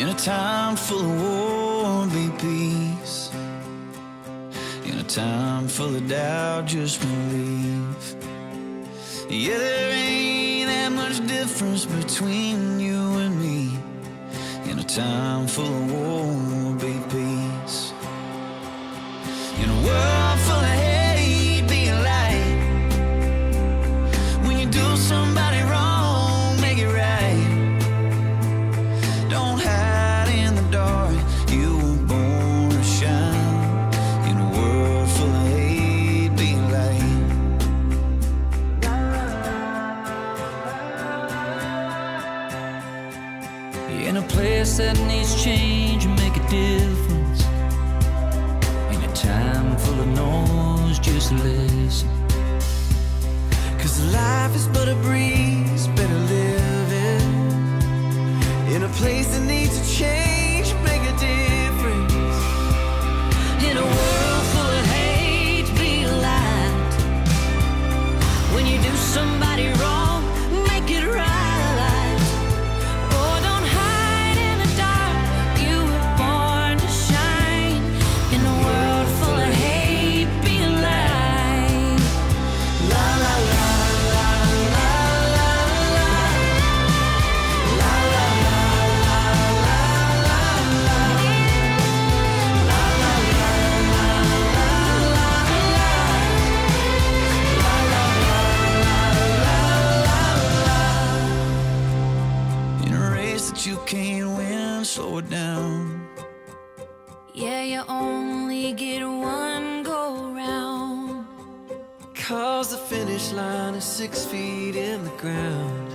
In a time full of war, be peace. In a time full of doubt, just believe. Yeah, there ain't that much difference between you and me. In a time full of war, In a place that needs change, make a difference. In a time full of noise, just listen. Cause life is but a breeze, better live it. In a place that needs a change, make a difference. In a world full of hate, be a light. When you do somebody wrong, slow it down. Yeah, you only get one go round. Cause the finish line is six feet in the ground.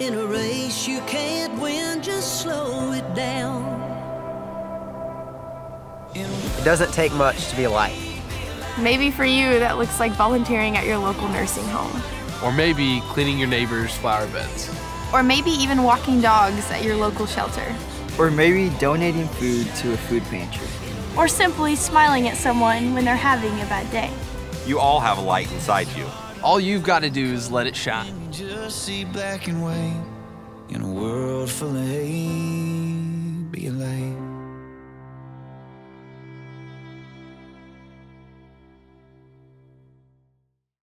In a race you can't win, just slow it down. It doesn't take much to be a light. Maybe for you, that looks like volunteering at your local nursing home. Or maybe cleaning your neighbor's flower beds. Or maybe even walking dogs at your local shelter. Or maybe donating food to a food pantry. Or simply smiling at someone when they're having a bad day. You all have a light inside you. All you've got to do is let it shine.